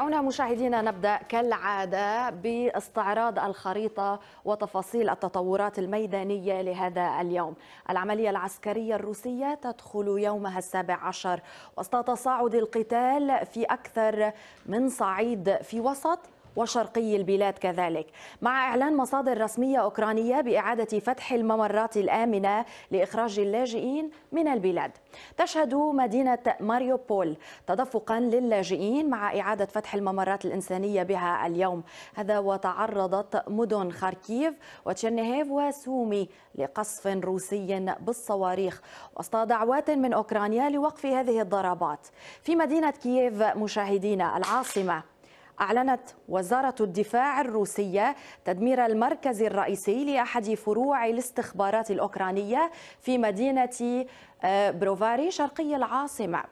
دعونا مشاهدينا نبدأ كالعادة باستعراض الخريطة وتفاصيل التطورات الميدانية لهذا اليوم. العملية العسكرية الروسية تدخل يومها السابع عشر وسط تصاعد القتال في أكثر من صعيد في وسط وشرقي البلاد كذلك. مع إعلان مصادر رسمية أوكرانية بإعادة فتح الممرات الآمنة لإخراج اللاجئين من البلاد. تشهد مدينة ماريوبول تدفقا للاجئين مع إعادة فتح الممرات الإنسانية بها اليوم. هذا وتعرضت مدن خاركيف وتشيرنيهيف وسومي لقصف روسي بالصواريخ. وسط دعوات من أوكرانيا لوقف هذه الضربات. في مدينة كييف مشاهدينا العاصمة. أعلنت وزارة الدفاع الروسية تدمير المركز الرئيسي لأحد فروع الاستخبارات الأوكرانية في مدينة آه، بروفاري شرقي العاصمة.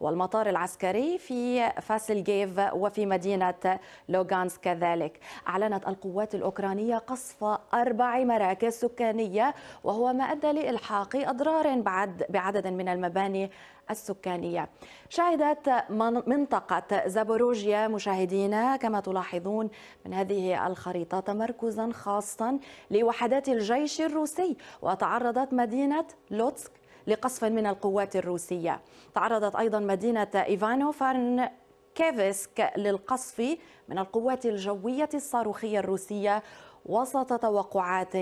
والمطار العسكري في فاسلجيف وفي مدينة لوغانس كذلك. أعلنت القوات الأوكرانية قصف أربع مراكز سكانية وهو ما أدى لإلحاق أضرار بعد بعدد من المباني السكانية. شهدت منطقة زابوروجيا مشاهدينا كما تلاحظون من هذه الخريطة تمركزا خاصا لوحدات الجيش الروسي وتعرضت مدينة لوتسك لقصف من القوات الروسية. تعرضت أيضا مدينة إيفانو فارن كيفسك للقصف من القوات الجوية الصاروخية الروسية وسط توقعات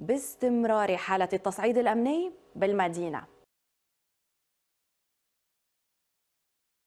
باستمرار حالة التصعيد الأمني بالمدينة.